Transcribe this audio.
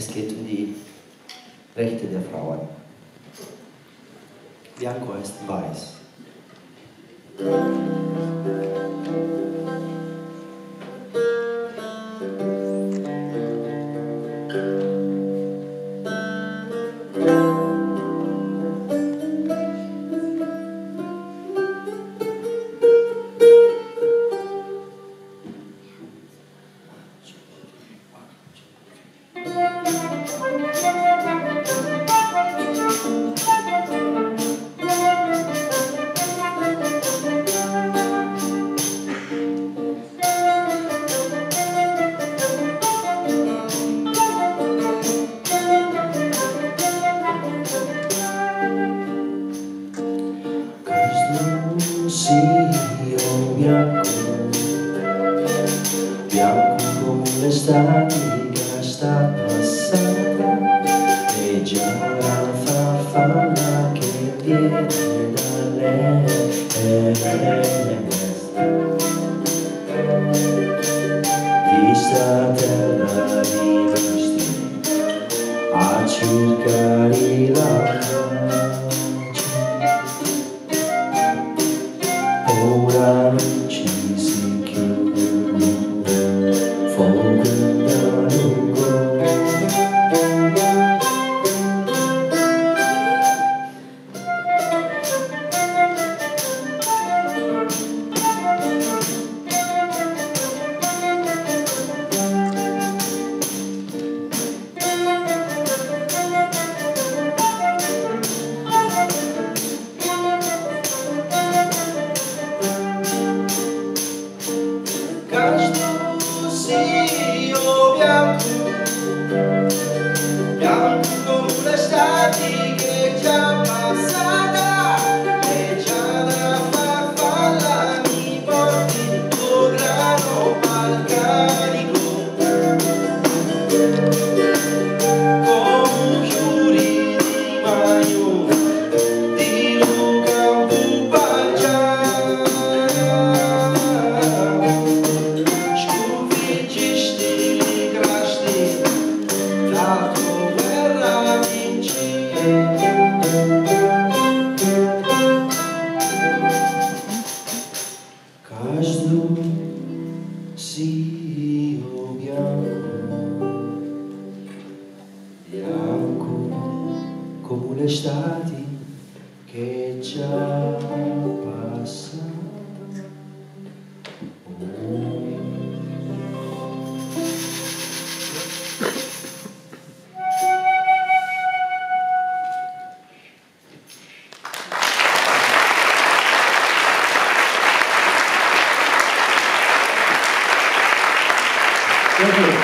Es geht um die Rechte der Frauen. Bianco ist weiß. Bianco como l'estate sta passata E già la farfalla che viene dall'est Vista terra di A cercare la down to down to the start again. L'estate che già passa Thank you.